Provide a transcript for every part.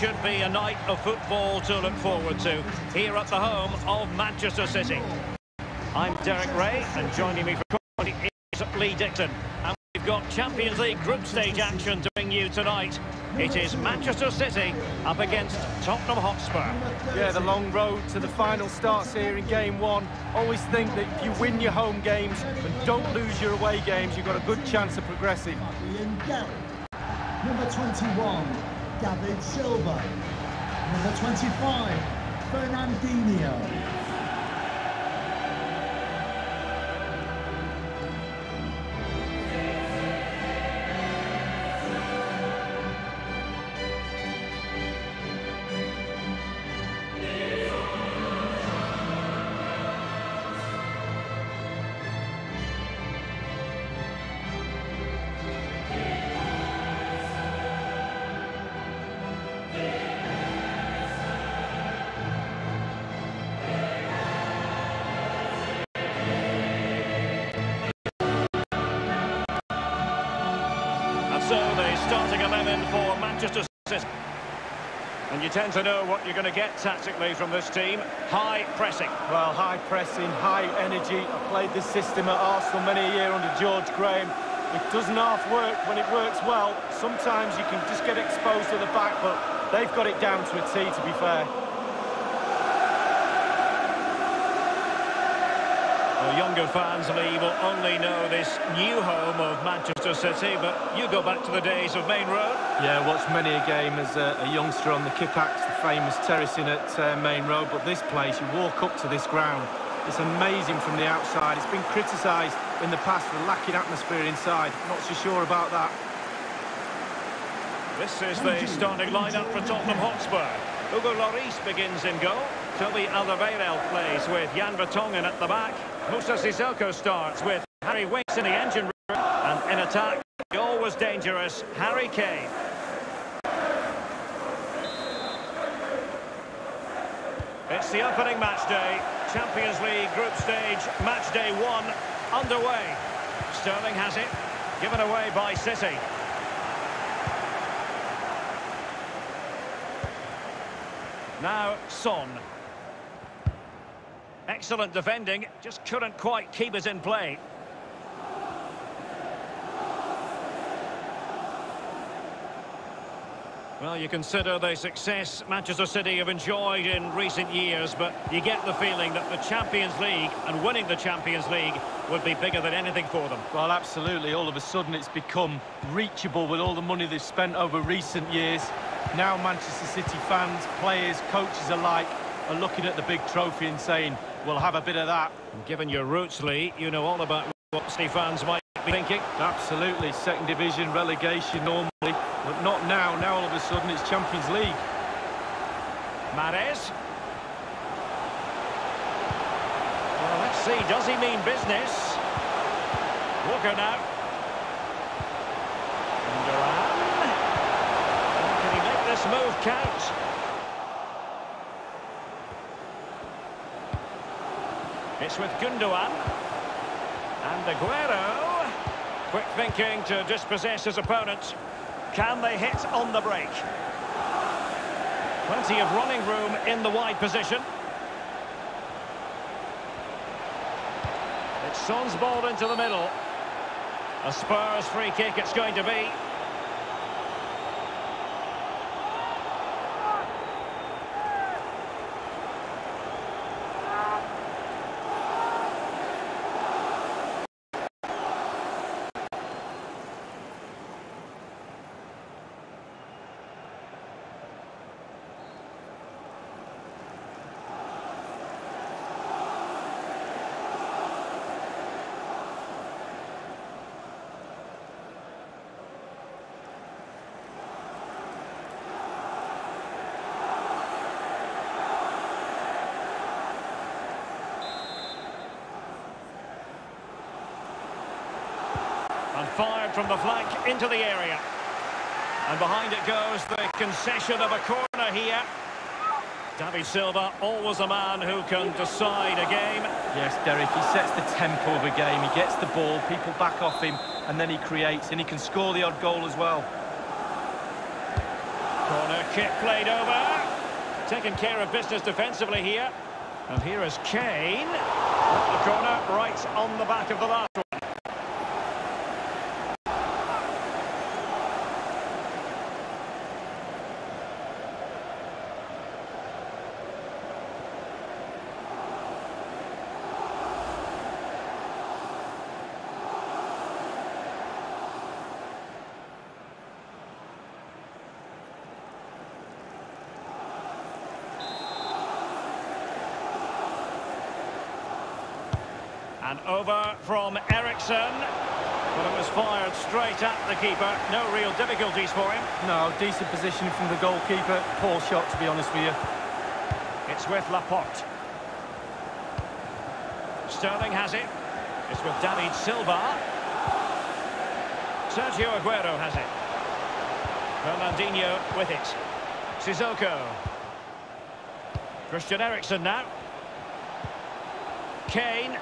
Well, it really should be a night of football to look forward to here at the home of Manchester City. I'm Derek Rae, and joining me for commentary is Lee Dixon. And we've got Champions League group stage action to bring you tonight. It is Manchester City up against Tottenham Hotspur. Yeah, the long road to the final starts here in game one. Always think that if you win your home games and don't lose your away games, you've got a good chance of progressing. Number 21, David Silva. Number 25, Fernandinho. Manchester City. And you tend to know what you're going to get tactically from this team. High pressing. Well, high pressing, high energy. I played this system at Arsenal many a year under George Graham. It doesn't half work when it works well. Sometimes you can just get exposed to the back, but they've got it down to a T, to be fair. Well, younger fans, of Lee, will only know this new home of Manchester City, but you go back to the days of Maine Road. Yeah, watched many a game as a, a youngster on the Kippax, the famous terracing at uh, Maine Road, but this place, you walk up to this ground, it's amazing from the outside. It's been criticised in the past for lacking atmosphere inside. Not so sure about that. This is the starting lineup for Tottenham Hotspur. Hugo Lloris begins in goal. Toby Alderweireld plays with Jan Vertonghen at the back. Moussa Sissoko starts with Harry Winks in the engine room. And in attack, always dangerous Harry Kane. It's the opening match day. Champions League group stage, match day one, underway. Sterling has it, given away by City. Now, Son. Excellent defending, just couldn't quite keep it in play. Well, you consider the success Manchester City have enjoyed in recent years, but you get the feeling that the Champions League and winning the Champions League would be bigger than anything for them. Well, absolutely. All of a sudden, it's become reachable with all the money they've spent over recent years. Now Manchester City fans, players, coaches alike are looking at the big trophy and saying, we'll have a bit of that. And given your roots, Lee, you know all about what City fans might be thinking. Absolutely. Second division, relegation normally, but not now. Now all of a sudden it's Champions League. Mahrez. Well, let's see, does he mean business? Walker now. Duran. Can he make this move count? It's with Gundogan. And Aguero. Quick thinking to dispossess his opponent. Can they hit on the break? Plenty of running room in the wide position. It's Son's ball into the middle. A Spurs free kick it's going to be. And fired from the flank into the area. And behind it goes the concession of a corner here. David Silva, always a man who can decide a game. Yes, Derek, he sets the tempo of a game. He gets the ball, people back off him, and then he creates, and he can score the odd goal as well. Corner kick played over. Taking care of business defensively here. And here is Kane. the corner right on the back of the last And over from Eriksen. But it was fired straight at the keeper. No real difficulties for him. No, decent positioning from the goalkeeper. Poor shot, to be honest with you. It's with Laporte. Sterling has it. It's with David Silva. Sergio Aguero has it. Fernandinho with it. Sissoko. Christian Eriksen now. Kane.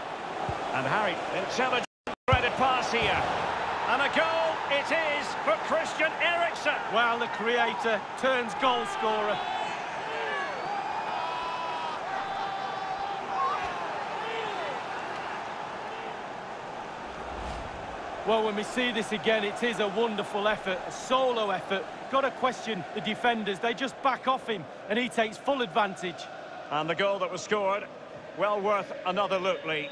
And Harry, intelligent threaded pass here. And a goal it is for Christian Eriksen. Well, the creator turns goal scorer. Well, when we see this again, it is a wonderful effort, a solo effort. Got to question the defenders. They just back off him, and he takes full advantage. And the goal that was scored, well worth another look, Lee.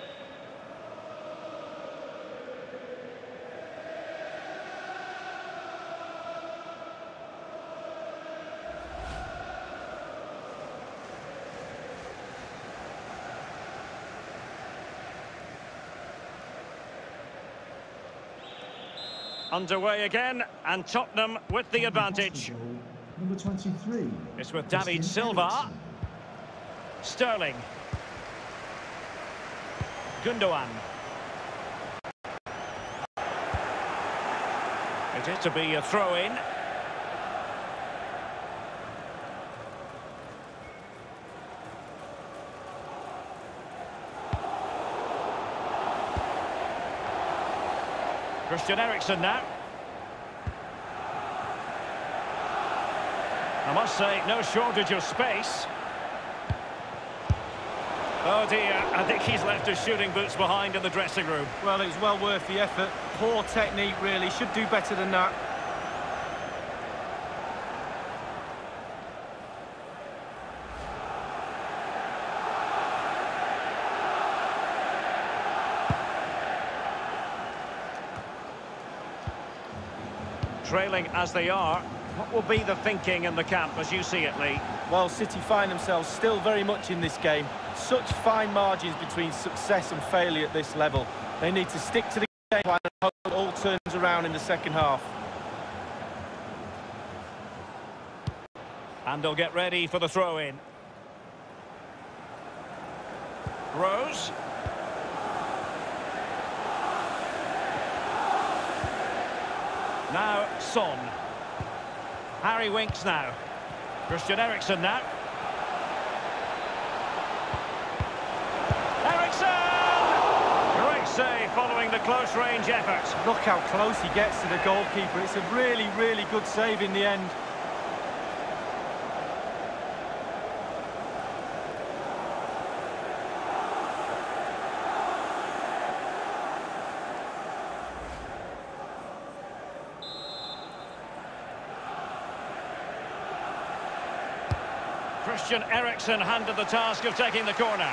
Underway again, and Tottenham with the advantage. Number 23. It's with David Silva. Sterling. Gundogan. It is to be a throw-in. Christian Eriksen now. I must say, no shortage of space. Oh dear, I think he's left his shooting boots behind in the dressing room. Well, it was well worth the effort. Poor technique, really. Should do better than that. Trailing as they are, what will be the thinking in the camp as you see it, Lee? Well, City find themselves still very much in this game. Such fine margins between success and failure at this level. They need to stick to the game plan and hope it all turns around in the second half. And they'll get ready for the throw-in. Rose. Now, Son. Harry Winks now. Christian Eriksen now. Eriksen! Great save following the close-range effort. Look how close he gets to the goalkeeper. It's a really, really good save in the end. Christian Eriksen handed the task of taking the corner.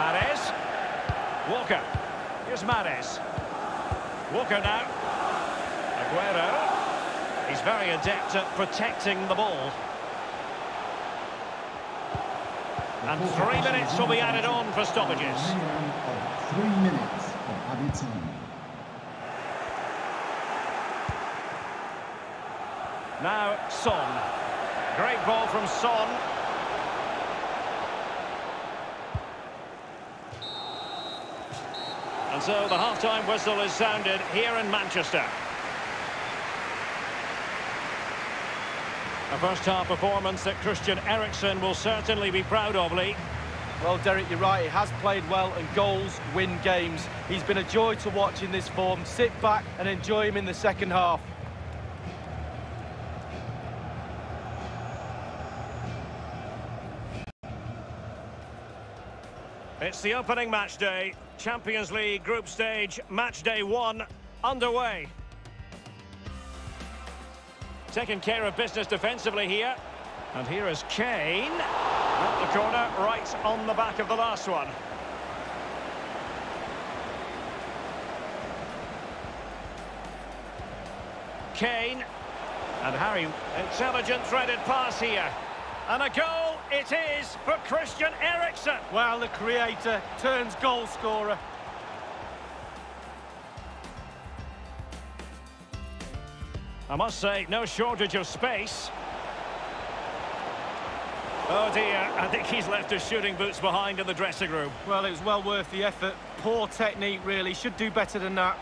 Mahrez. Walker. Here's Mahrez. Walker now. Aguero. He's very adept at protecting the ball. And three minutes will be added on for stoppages. Three minutes of added time. Now, Son. Great ball from Son. And so the half-time whistle is sounded here in Manchester. A first-half performance that Christian Eriksen will certainly be proud of, Lee. Well, Derek, you're right. He has played well, and goals win games. He's been a joy to watch in this form. Sit back and enjoy him in the second half. It's the opening match day. Champions League group stage, match day one, underway. Taking care of business defensively here. And here is Kane. Not the corner, right on the back of the last one. Kane. And Harry, intelligent threaded pass here. And a goal it is for Christian Eriksen. Well, the creator turns goal scorer. I must say, no shortage of space. Oh dear, I think he's left his shooting boots behind in the dressing room. Well, it was well worth the effort. Poor technique, really. Should do better than that.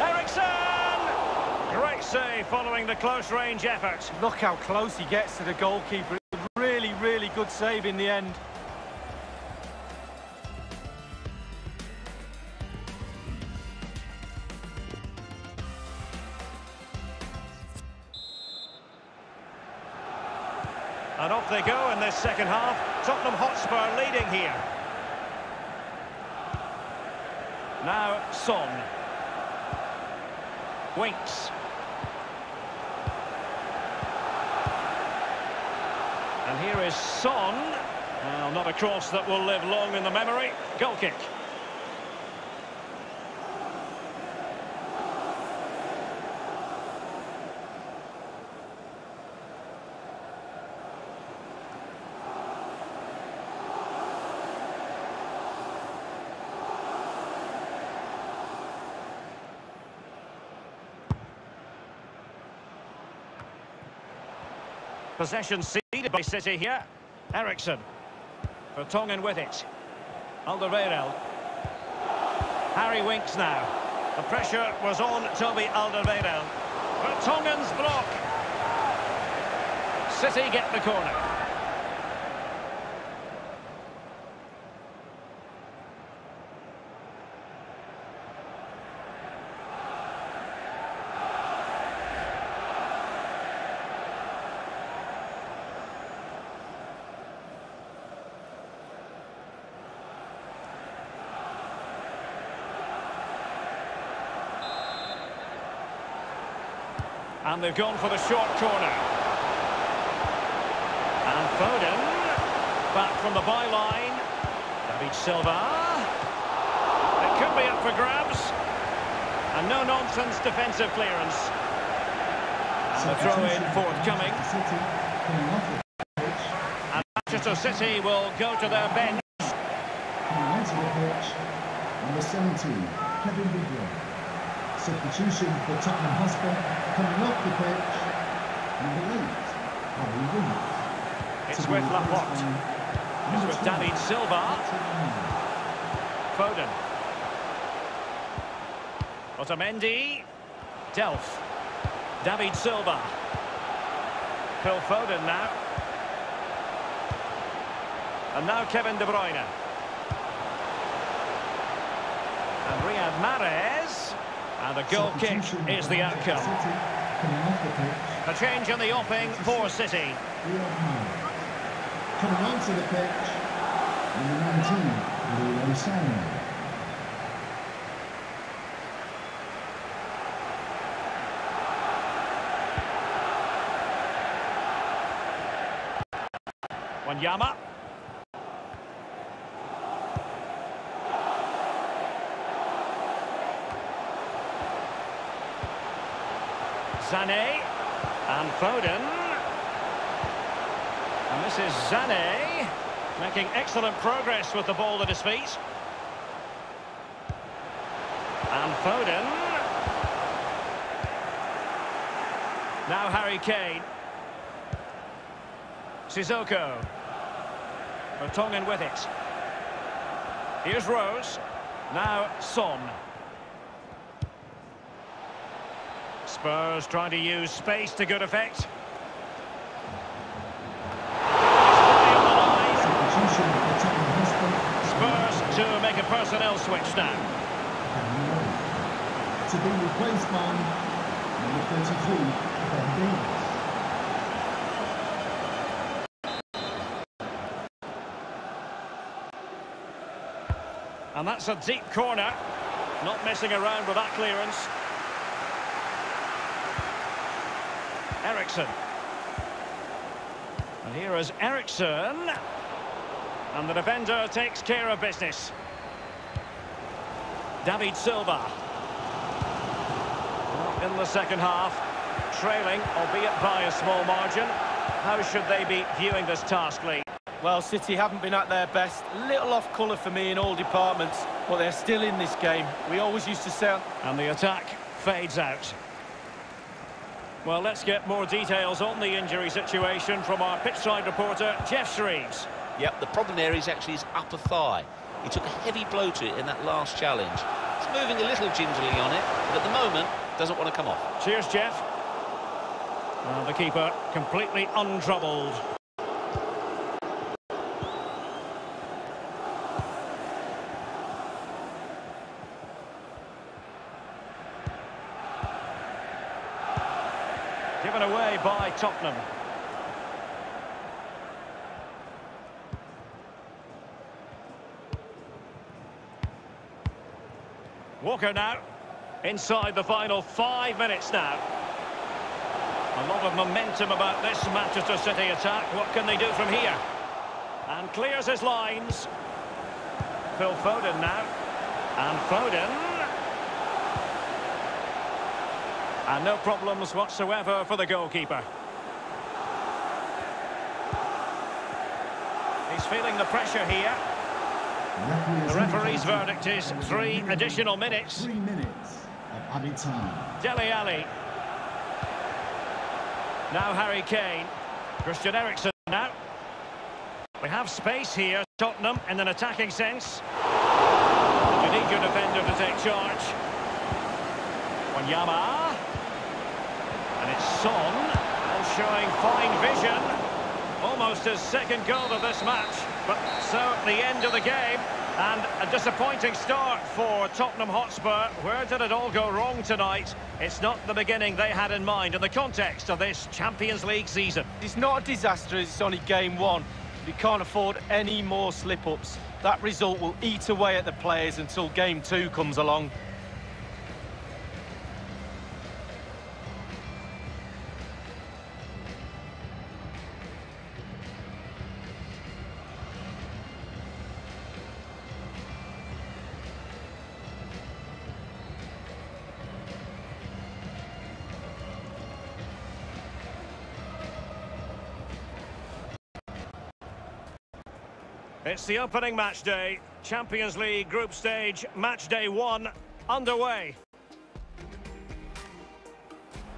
Eriksen! Great save following the close-range effort. Look how close he gets to the goalkeeper. Really, really good save in the end. And off they go in this second half. Tottenham Hotspur leading here. Now Son. Winks. And here is Son. Well, not a cross that will live long in the memory. Goal kick. Possession ceded by City here. Eriksen. Vertonghen with it. Alderweireld. Harry Winks now. The pressure was on Toby Alderweireld. Vertonghen's block. City get the corner. And they've gone for the short corner. And Foden, back from the byline. David Silva. It could be up for grabs. And no-nonsense defensive clearance. And the throw-in forthcoming. And Manchester City will go to their bench. number 17, Kevin De Bruyne. Substitution for Tottenham Hotspur, coming off the pitch, number 8, Harry Winks. It's with Laporte. It's with David Silva. Foden. Otamendi. Delph. David Silva. Phil Foden now. And now Kevin De Bruyne. And Riyad Mahrez. And the goal kick is the outcome. A change in the offing for City. Coming onto the pitch, number 19, Leroy Sané. Wanyama. Sané. And Foden. And this is Sané. Making excellent progress with the ball at his feet. And Foden. Now Harry Kane. Sissoko. Vertonghen with it. Here's Rose. Now Son. Spurs trying to use space to good effect. Spurs to make a personnel switch now. To be replaced by number 32. Ben Davies. And that's a deep corner. Not messing around with that clearance. Eriksen. And here is Eriksen. And the defender takes care of business. David Silva. In the second half, trailing, albeit by a small margin. How should they be viewing this task, Lee? Well, City haven't been at their best. Little off colour for me in all departments, but they're still in this game. We always used to say... And the attack fades out. Well, let's get more details on the injury situation from our pitchside reporter, Geoff Shreeves. Yep, the problem there is actually his upper thigh. He took a heavy blow to it in that last challenge. He's moving a little gingerly on it, but at the moment, doesn't want to come off. Cheers, Jeff. Well, the keeper completely untroubled. Given away by Tottenham. Walker now, inside the final five minutes now. A lot of momentum about this Manchester City attack. What can they do from here? And clears his lines. Phil Foden now. And Foden. And no problems whatsoever for the goalkeeper. He's feeling the pressure here. The referee's verdict is three additional minutes. Three minutes of added time. Dele Alli. Now Harry Kane. Christian Eriksen now. We have space here, Tottenham, in an attacking sense. You need your defender to take charge. Wanyama. And it's Son, and showing fine vision. Almost his second goal of this match. But so at the end of the game, and a disappointing start for Tottenham Hotspur. Where did it all go wrong tonight? It's not the beginning they had in mind in the context of this Champions League season. It's not a disaster, it's only game one. We can't afford any more slip-ups. That result will eat away at the players until game two comes along. It's the opening match day. Champions League group stage, match day one, underway.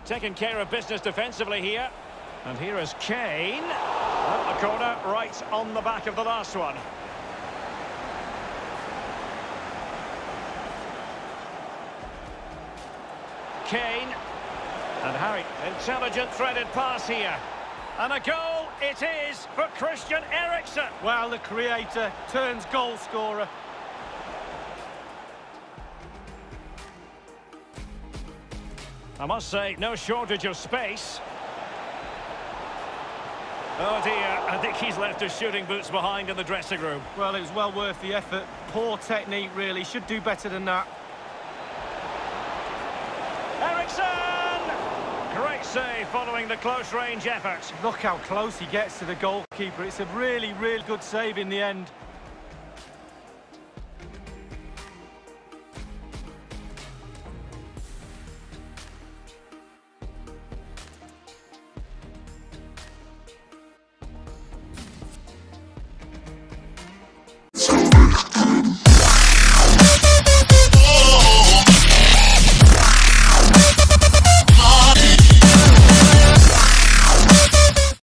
Taking care of business defensively here. And here is Kane. Out the corner, right on the back of the last one. Kane. And Harry, intelligent threaded pass here. And a goal it is for Christian Eriksen. Well, the creator turns goal scorer. I must say, no shortage of space. Oh dear, I think he's left his shooting boots behind in the dressing room. Well, it was well worth the effort. Poor technique, really. Should do better than that. Eriksen! Great save following the close-range effort. Look how close he gets to the goalkeeper. It's a really, really good save in the end.